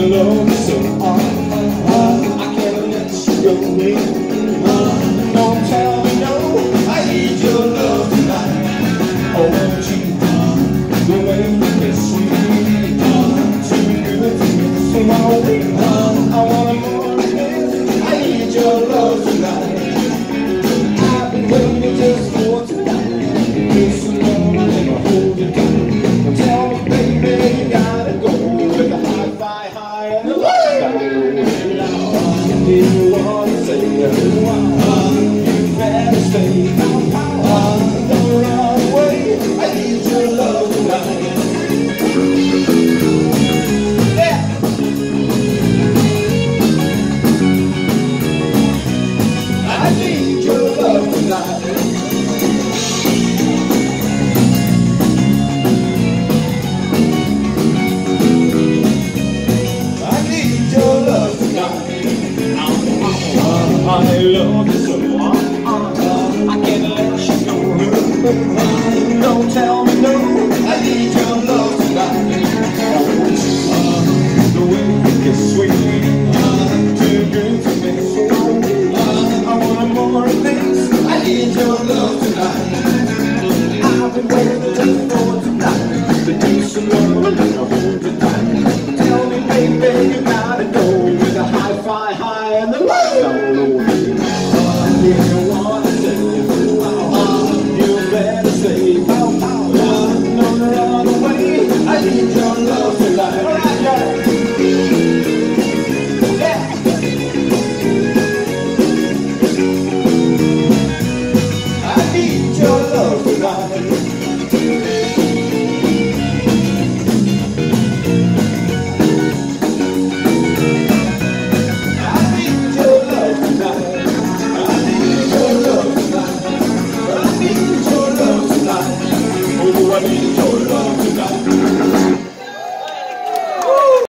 love you so. Uh, I can't let you go. Don't tell me no. I need your love tonight. Oh, won't you? The way you kiss me. Uh, You wanna say, uh, you better stay. I love you so. I can't let you go. Don't tell me no. I need your love tonight. The way you kiss sweet, too good. I want more. I need your love tonight. I've been waiting for tonight to do some love and hold you tight. Tell me, baby, you gotta go I need your love tonight.